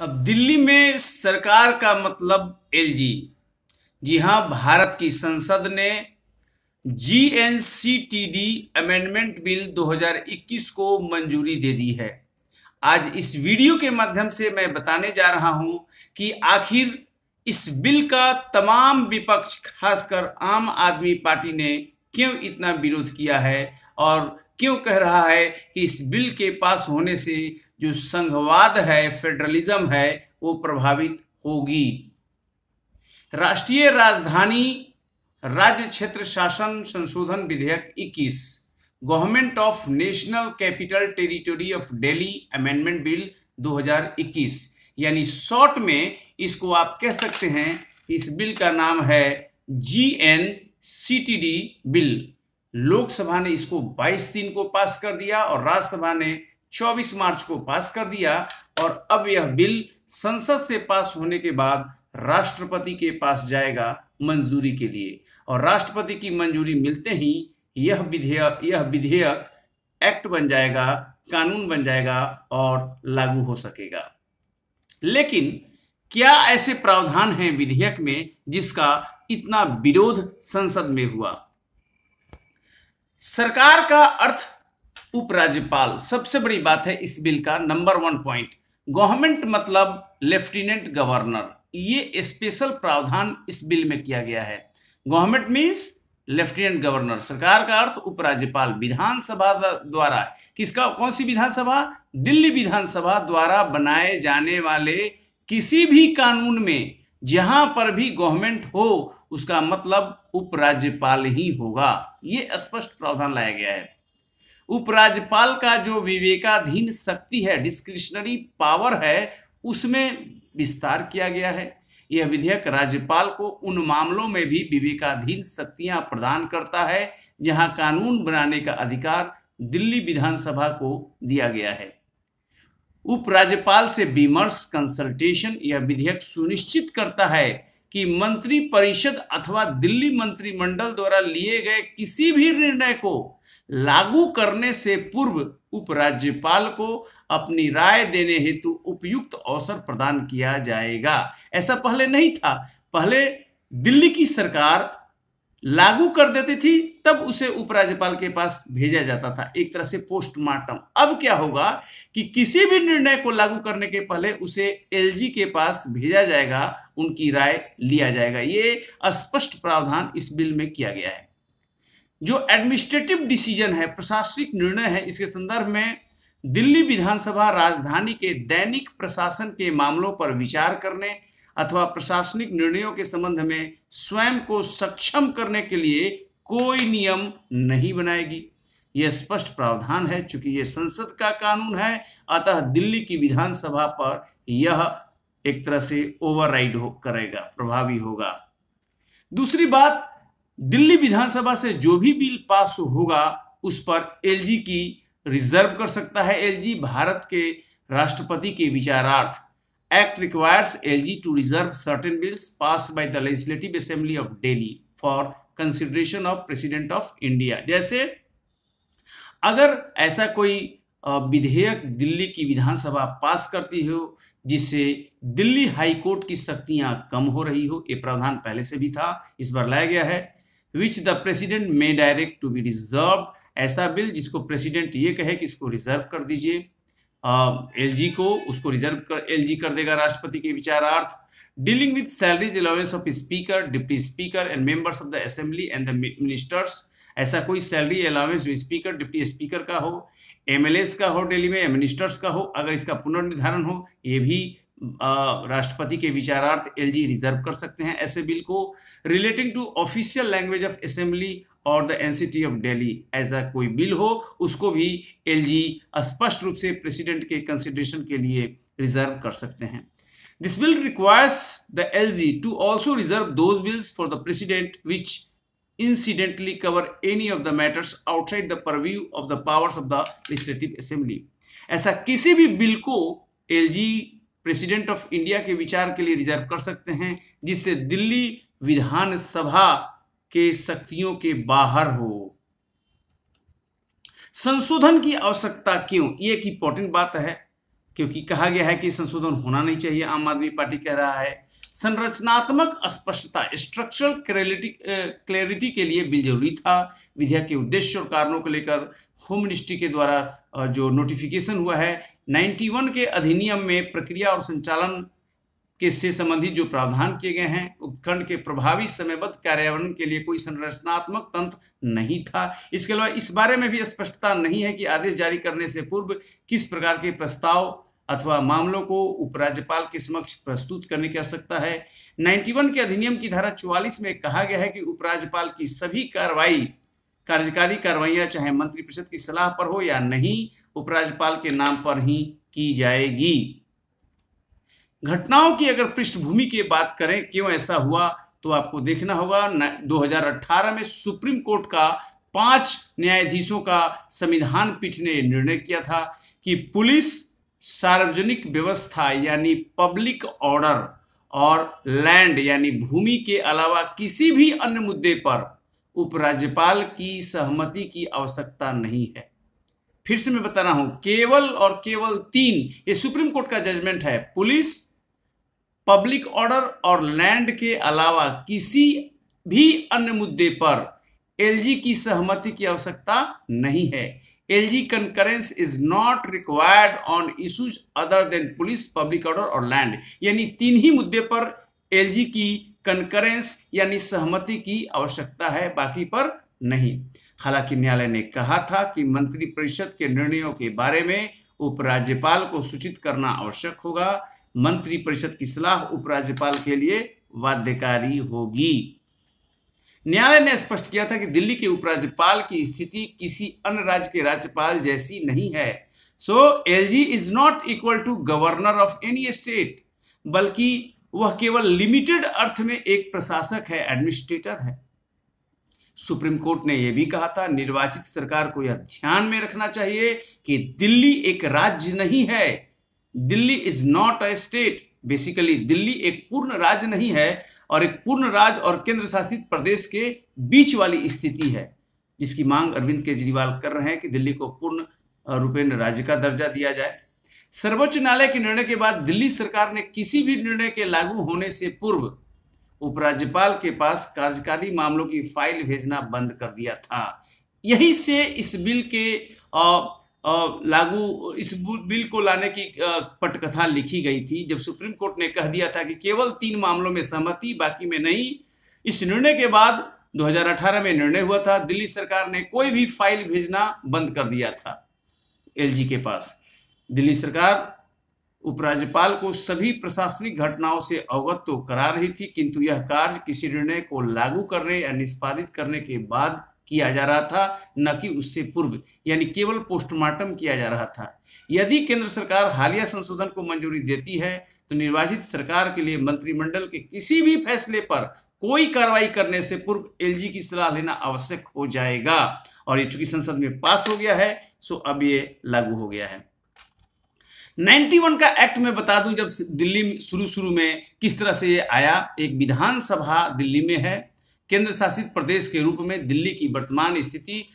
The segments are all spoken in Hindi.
अब दिल्ली में सरकार का मतलब एलजी। जी हाँ भारत की संसद ने जीएनसीटीडी अमेंडमेंट बिल 2021 को मंजूरी दे दी है। आज इस वीडियो के माध्यम से मैं बताने जा रहा हूँ कि आखिर इस बिल का तमाम विपक्ष, खासकर आम आदमी पार्टी ने क्यों इतना विरोध किया है और क्यों कह रहा है कि इस बिल के पास होने से जो संघवाद है फेडरलिज्म है, वो प्रभावित होगी? राष्ट्रीय राजधानी राज्य क्षेत्र शासन संशोधन विधेयक 21 government of national capital territory of Delhi amendment bill 2021 यानी शॉर्ट में इसको आप कह सकते हैं, इस बिल का नाम है G N C T D bill. Lok Sabha ने इसको 22 दिन को पास कर दिया और राज्यसभा ने 24 मार्च को पास कर दिया और अब यह बिल संसद से पास होने के बाद राष्ट्रपति के पास जाएगा मंजूरी के लिए। और राष्ट्रपति की मंजूरी मिलते ही यह विधेयक यह विधेयक एक्ट बन जाएगा, कानून बन जाएगा और लागू हो सकेगा। लेकिन क्या ऐसे प्रावधान हैं विधेयक में जिसका इतना विरोध संसद में हुआ? सरकार का अर्थ उपराज्यपाल। सबसे बड़ी बात है इस बिल का नंबर वन पॉइंट। गवर्नमेंट मतलब लेफ्टिनेंट गवर्नर। ये स्पेशल प्रावधान इस बिल में किया गया है। Government means lieutenant governor. सरकार का अर्थ उपराज्यपाल विधानसभा द्वारा। किसका? कौन सी विधानसभा? दिल्ली विधानसभा द्वारा बनाए जाने वाले किसी भी कानून में जहाँ पर भी गवर्नमेंट हो, उसका मतलब उपराज्यपाल ही होगा। ये स्पष्ट प्रावधान लाया गया है। उपराज्यपाल का जो विवेकाधीन शक्ति है डिस्क्रिशनरी पावर है, उसमें विस्तार किया गया है। यह विधेयक राज्यपाल को उन मामलों में भी विवेकाधीन शक्तियाँ प्रदान करता है, जहाँ कानून बनाने का अधिकार दिल्ली विधानसभा को दिया गया है। उपराज्यपाल से विमर्श कंसल्टेशन यह विधेयक सुनिश्चित करता है कि मंत्री परिषद अथवा दिल्ली मंत्रिमंडल द्वारा लिए गए किसी भी निर्णय को लागू करने से पूर्व उपराज्यपाल को अपनी राय देने हेतु उपयुक्त अवसर प्रदान किया जाएगा। ऐसा पहले नहीं था। पहले दिल्ली की सरकार लागू कर देती थी, तब उसे उपराज्यपाल के पास भेजा जाता था। एक तरह से पोस्टमार्टम अब क्या होगा कि किसी भी निर्णय को लागू करने के पहले उसे एलजी के पास भेजा जाएगा, उनकी राय लिया जाएगा। ये स्पष्ट प्रावधान इस बिल में किया गया है। जो एडमिनिस्ट्रेटिव डिसीज़न है, प्रशासनिक निर्णय है, इसके संदर्भ में दिल्ली विधानसभा राजधानी के दैनिक प्रशासन के मामलों पर विचार करने अथवा प्रशासनिक निर्णयों के संबंध में स्वयं को सक्षम करने के लिए कोई नियम नहीं बनाएगी। यह स्पष्ट प्रावधान है, चूँकि यह संसद का कानून है, अतः दिल्ली की विधानसभा पर यह एक तरह से ओवरराइड हो, करेगा, प्रभावी होगा। दूसरी बात, दिल्ली विधानसभा से जो भी बिल पास होगा, उस पर एलजी की रिज़र्व कर सकता है। एलजी भारत के राष्ट्रपति के विचारार्थ Act requires LG to reserve certain bills passed by the Legislative Assembly of Delhi for consideration of President of India. जैसे, अगर ऐसा कोई विधेयक दिल्ली की विधानसभा पास करती हो, जिससे दिल्ली हाई कोर्ट की शक्तियाँ कम हो रही हो, ये प्रावधान पहले से भी था, इस बार लाया गया है which the president may direct to be reserve ऐसा बिल जिसको प्रेसिडेंट ये कहे कि इसको रिज़र्व कर दीजिए एल को उसको रिज़र्व कर एलजी कर देगा राष्ट्रपति के विचारार्थ। Dealing with salaries allowance of speaker deputy speaker and members of the assembly and the ministers ऐसा कोई सैलरी अलाउंस जो स्पीकर डिप्टी स्पीकर का हो एमएलएस का हो दिल्ली में मिनिस्टर्स का हो, अगर इसका पुनर्निर्धारण हो, ये भी राष्ट्रपति के विचारार्थ एलजी रिज़र्व कर सकते हैं ऐसे बिल को। Relating to official language of assembly और द एनसीटी ऑफ़ दिल्ली ऐसा कोई बिल हो, उसको भी एलजी स्पष्ट रूप से प्रेसिडेंट के कंसिडरेशन के लिए रिज़र्व कर सकते हैं। This bill requires the LG to also reserve those bills for the president which incidentally cover any of the matters outside the purview of the powers of the legislative assembly ऐसा किसी भी बिल को एलजी प्रेसिडेंट ऑफ़ इंडिया के विचार के लिए रिज़र्व कर सकते हैं जिससे दिल्ली विधानसभा के शक्तियों के बाहर हो संशोधन की आवश्यकता क्यों ये एक इंपॉर्टेंट बात है क्योंकि कहा गया है कि संशोधन होना नहीं चाहिए, आम आदमी पार्टी कह रहा है। संरचनात्मक स्पष्टता स्ट्रक्चरल क्लैरिटी क्लैरिटी के लिए बिल ज़रूरी था। विधेयक के उद्देश्य और कारणों को लेकर होम मिनिस्ट्री के द्वारा जो नोटिफिकेशन हुआ है 91 के अधिनियम में प्रक्रिया और संचालन के से संबंधित जो प्रावधान किए गए हैं उपखंड के प्रभावी समयबद्ध कार्यान्वयन के लिए कोई संरचनात्मक तंत्र नहीं था। इसके अलावा इस बारे में भी स्पष्टता नहीं है कि आदेश जारी करने से पूर्व किस प्रकार के प्रस्ताव अथवा मामलों को उपराज्यपाल के समक्ष प्रस्तुत करने की आवश्यकता है। 91 के अधिनियम की धारा 44 में कहा गया है कि उपराज्यपाल की सभी कार्रवाई, कार्यकारी कार्रवाइयाँ चाहे मंत्रिपरिषद की सलाह पर हो या नहीं, उपराज्यपाल के नाम पर ही की जाएगी। घटनाओं की अगर पृष्ठभूमि की बात करें, क्यों ऐसा हुआ तो आपको देखना होगा। 2018 में सुप्रीम कोर्ट का पाँच न्यायाधीशों का संविधान पीठ ने निर्णय किया था कि पुलिस सार्वजनिक व्यवस्था यानी पब्लिक ऑर्डर और लैंड यानी भूमि के अलावा किसी भी अन्य मुद्दे पर उपराज्यपाल की सहमति की आवश्यकता नहीं है। फिर से मैं बता रहा हूँ, केवल और केवल तीन, ये सुप्रीम कोर्ट का जजमेंट है, पुलिस, पब्लिक ऑर्डर और लैंड के अलावा किसी भी अन्य मुद्दे पर एलजी की सहमति की आवश्यकता नहीं है। LG concurrence is not required on issues other than police public order और लैंड यानी तीन ही मुद्दे पर एलजी की कंकरेंस यानी सहमति की आवश्यकता है, बाकी पर नहीं। हालाँकि न्यायालय ने कहा था कि मंत्रिपरिषद के निर्णयों के बारे में उपराज्यपाल को सूचित करना आवश्यक होगा। मंत्रिपरिषद की सलाह उपराज्यपाल के लिए बाध्यकारी होगी। न्यायालय ने स्पष्ट किया था कि दिल्ली के उपराज्यपाल की स्थिति किसी अन्य राज्य के राज्यपाल जैसी नहीं है। So L G is not equal to governor of any state बल्कि वह केवल लिमिटेड अर्थ में एक प्रशासक है एडमिनिस्ट्रेटर है। सुप्रीम कोर्ट ने यह भी कहा था, निर्वाचित सरकार को यह ध्यान में रखना चाहिए कि दिल्ली एक राज्य नहीं है। Delhi is not a state basically Delhi एक पूर्ण राज्य नहीं है और एक पूर्ण राज्य और केंद्र शासित प्रदेश के बीच वाली स्थिति है, जिसकी मांग अरविंद केजरीवाल कर रहे हैं कि दिल्ली को पूर्ण रूपेण राज्य का दर्जा दिया जाए। सर्वोच्च न्यायालय के निर्णय के बाद दिल्ली सरकार ने किसी भी निर्णय के लागू होने से पूर्व उपराज्यपाल के पास कार्यकारी मामलों की फ़ाइल भेजना बंद कर दिया था। यही से इस बिल के लागू इस बिल को लाने की पटकथा लिखी गई थी, जब सुप्रीम कोर्ट ने कह दिया था कि केवल तीन मामलों में सहमति, बाकी में नहीं। इस निर्णय के बाद 2018 में निर्णय हुआ था, दिल्ली सरकार ने कोई भी फ़ाइल भेजना बंद कर दिया था, एलजी के पास। दिल्ली सरकार उपराज्यपाल को सभी प्रशासनिक घटनाओं से अवगत तो करा रही थी, किंतु यह कार्य किसी निर्णय को लागू करने या निष्पादित करने के बाद किया जा रहा था, न कि उससे पूर्व, यानी केवल पोस्टमार्टम किया जा रहा था। यदि केंद्र सरकार हालिया संशोधन को मंजूरी देती है तो निर्वाचित सरकार के लिए मंत्रिमंडल के किसी भी फैसले पर कोई कार्रवाई करने से पूर्व एलजी की सलाह लेना आवश्यक हो जाएगा। और ये चूँकि संसद में पास हो गया है, सो अब ये लागू हो गया है। 91 का एक्ट में बता दूँ, जब दिल्ली शुरू शुरू में किस तरह से ये आया, एक विधानसभा दिल्ली में है केंद्र शासित प्रदेश के रूप में दिल्ली की वर्तमान स्थिति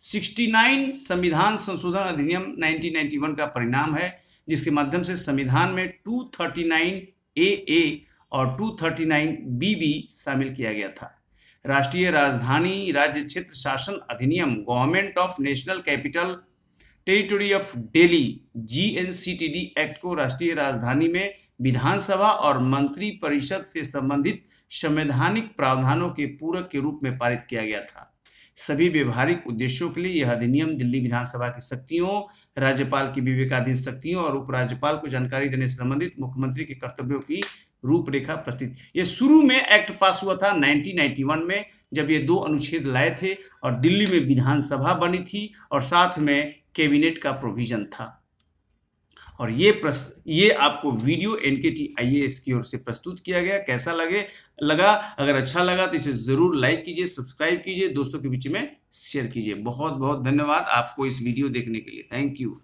69 संविधान संशोधन अधिनियम 1991 का परिणाम है, जिसके माध्यम से संविधान में 239 ए ए और 239 बी बी शामिल किया गया था। राष्ट्रीय राजधानी राज्य क्षेत्र शासन अधिनियम government of national capital territory of Delhi GNCTD act को राष्ट्रीय राजधानी में विधानसभा और मंत्री परिषद से संबंधित संवैधानिक प्रावधानों के पूरक के रूप में पारित किया गया था। सभी व्यवहारिक उद्देश्यों के लिए यह अधिनियम दिल्ली विधानसभा की शक्तियों, राज्यपाल की विवेकाधीन शक्तियों और उपराज्यपाल को जानकारी देने से संबंधित मुख्यमंत्री के कर्तव्यों की रूपरेखा प्रस्तुत ये शुरू में एक्ट पास हुआ था 1991 में, जब ये दो अनुच्छेद लाए थे और दिल्ली में विधानसभा बनी थी और साथ में कैबिनेट का प्रोविज़न था। और ये प्रश्न ये आपको video N K T I S की ओर से प्रस्तुत किया गया। कैसा लगे? लगा? अगर अच्छा लगा तो इसे ज़रूर लाइक कीजिए सब्सक्राइब कीजिए, दोस्तों के बीच में शेयर कीजिए। बहुत बहुत धन्यवाद आपको इस वीडियो देखने के लिए। Thank you